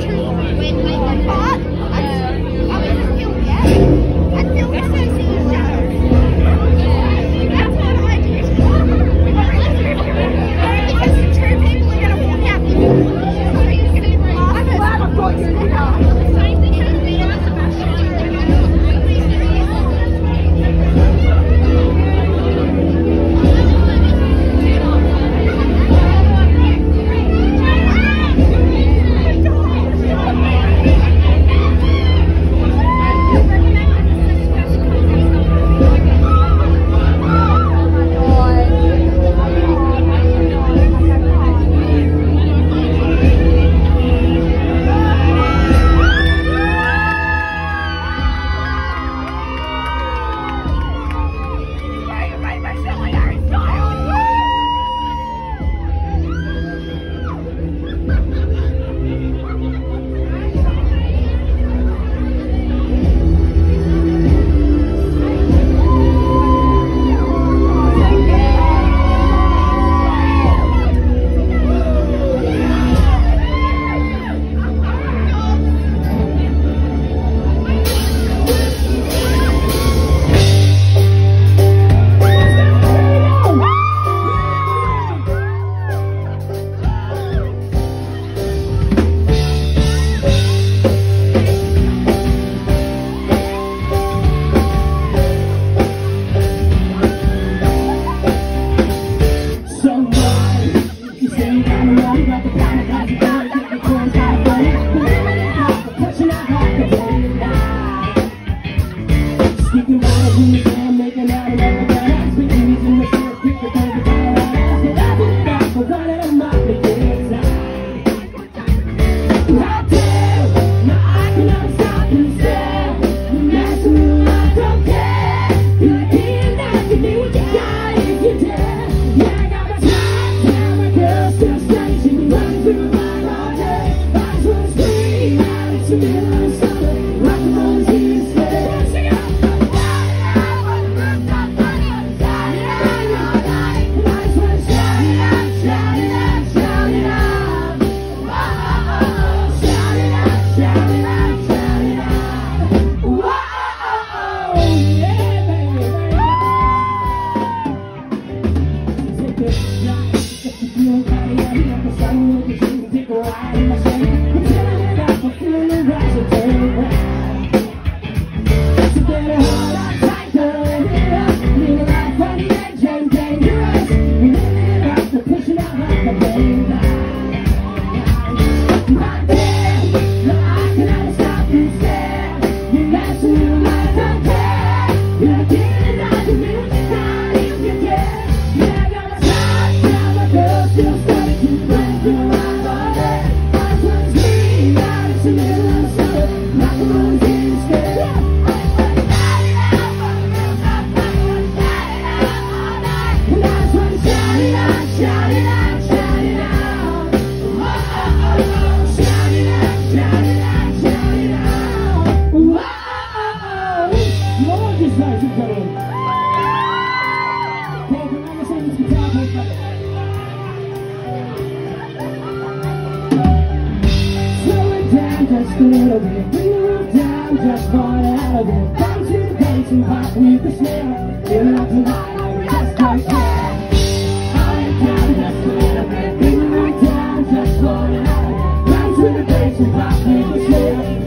turn when I Sticking right with me. see. No one gets nice just a little bit Bring the roof down, just fall out of it Down to the bass and pop with the snare Feel out the line, just don't care High down, just a little bit Bring the roof down, just fall out of it Down to the bass and pop with the snare